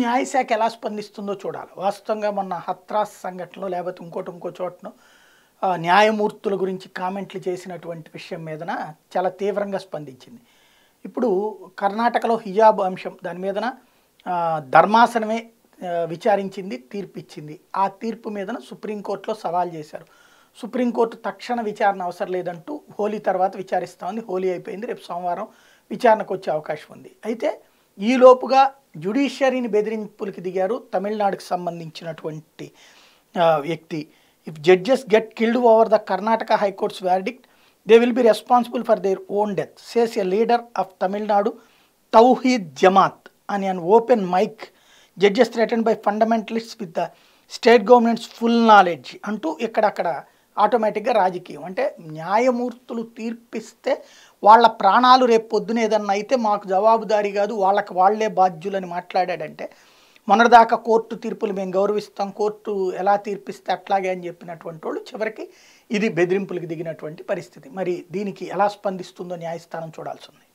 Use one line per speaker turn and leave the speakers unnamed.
న్యాయశాఖ ఎలా స్పందిస్తుందో చూడాలి. వాస్తవంగా మొన్న హత్రాస్ సంఘటనలో లేకపోతే ఇంకోటి ఇంకో చోటను న్యాయమూర్తుల గురించి కామెంట్లు చేసినటువంటి విషయం మీదన చాలా తీవ్రంగా స్పందించింది. ఇప్పుడు కర్ణాటకలో హిజాబ్ అంశం దాని మీదన ధర్మాసనమే విచారించింది తీర్పు ఇచ్చింది ఆ తీర్పు మీదన సుప్రీంకోర్టులో సవాల్ చేశారు. సుప్రీంకోర్టు తక్షణ విచారణ అవసరం లేదంటూ హోలీ తర్వాత విచారిస్తామని హోలీ అయిపోయింది. రేపు సోమవారం విచారణకు వచ్చే అవకాశం ఉంది. అయితే ఈలోపుగా లోపుగా జ్యుడిషియరీని బెదిరింపులకి దిగారు తమిళనాడుకు సంబంధించినటువంటి వ్యక్తి. If judges get killed over the Karnataka high court's verdict they will be responsible for their own death says a leader of Tamil Nadu Thowheed Jamath అని an open mic judges threatened by fundamentalist with the state government's full knowledge అంటూ ఇక్కడక్కడ ఆటోమేటిక్గా రాజకీయం. అంటే న్యాయమూర్తులు తీర్పిస్తే వాళ్ళ ప్రాణాలు రేపు పొద్దున ఏదన్నా అయితే మాకు జవాబుదారీ కాదు వాళ్ళకి వాళ్ళే బాధ్యులని మాట్లాడాడంటే మొన్నటిదాకా కోర్టు తీర్పులు మేము గౌరవిస్తాం కోర్టు ఎలా తీర్పిస్తే అట్లాగే అని చెప్పినటువంటి వాళ్ళు చివరికి ఇది బెదిరింపులకు దిగినటువంటి పరిస్థితి. మరి దీనికి ఎలా స్పందిస్తుందో న్యాయస్థానం చూడాల్సి ఉంది.